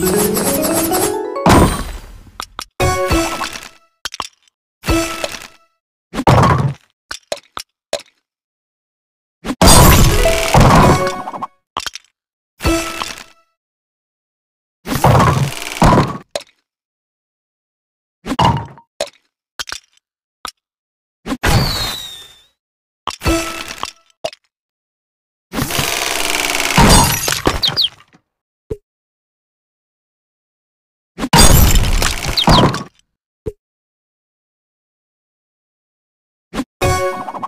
beats. Bye.